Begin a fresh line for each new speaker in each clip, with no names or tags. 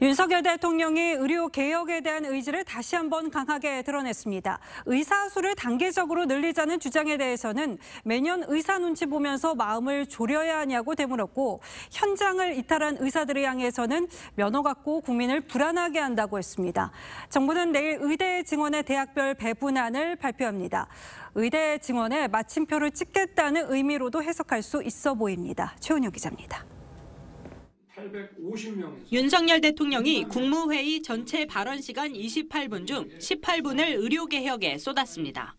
윤석열 대통령이 의료 개혁에 대한 의지를 다시 한번 강하게 드러냈습니다. 의사 수를 단계적으로 늘리자는 주장에 대해서는 매년 의사 눈치 보면서 마음을 졸여야 하냐고 되물었고 현장을 이탈한 의사들을 향해서는 면허 갖고 국민을 불안하게 한다고 했습니다. 정부는 내일 의대 증원의 대학별 배분안을 발표합니다. 의대 증원에 마침표를 찍겠다는 의미로도 해석할 수 있어 보입니다. 최은영 기자입니다.
850명
윤석열 대통령이 국무회의 전체 발언 시간 28분 중 18분을 의료개혁에 쏟았습니다.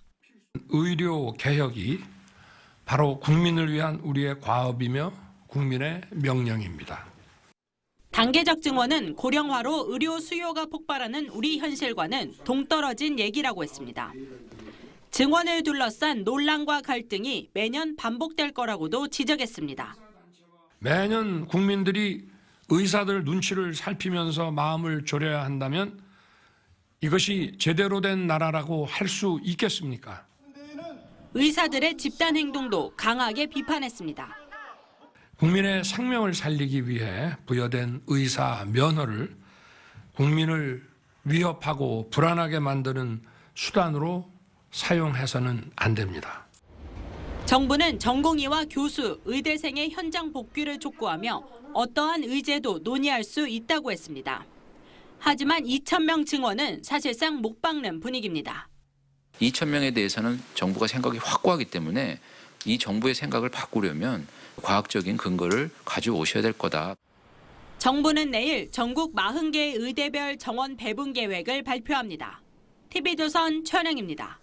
의료 개혁이 바로 국민을 위한 우리의 과업이며 국민의 명령입니다.
단계적 증원은 고령화로 의료 수요가 폭발하는 우리 현실과는 동떨어진 얘기라고 했습니다. 증원을 둘러싼 논란과 갈등이 매년 반복될 거라고도 지적했습니다.
매년 국민들이 의사들 눈치를 살피면서 마음을 졸여야 한다면 이것이 제대로 된 나라라고 할 수 있겠습니까?
의사들의 집단 행동도 강하게 비판했습니다.
국민의 생명을 살리기 위해 부여된 의사 면허를 국민을 위협하고 불안하게 만드는 수단으로 사용해서는 안 됩니다.
정부는 전공의와 교수, 의대생의 현장 복귀를 촉구하며 어떠한 의제도 논의할 수 있다고 했습니다. 하지만 2천 명 증원은 사실상 못 박는 분위기입니다.
2천 명에 대해서는 정부가 생각이 확고하기 때문에 이 정부의 생각을 바꾸려면 과학적인 근거를 가져오셔야 될 거다.
정부는 내일 전국 40개 의대별 정원 배분 계획을 발표합니다. TV조선 최영입니다.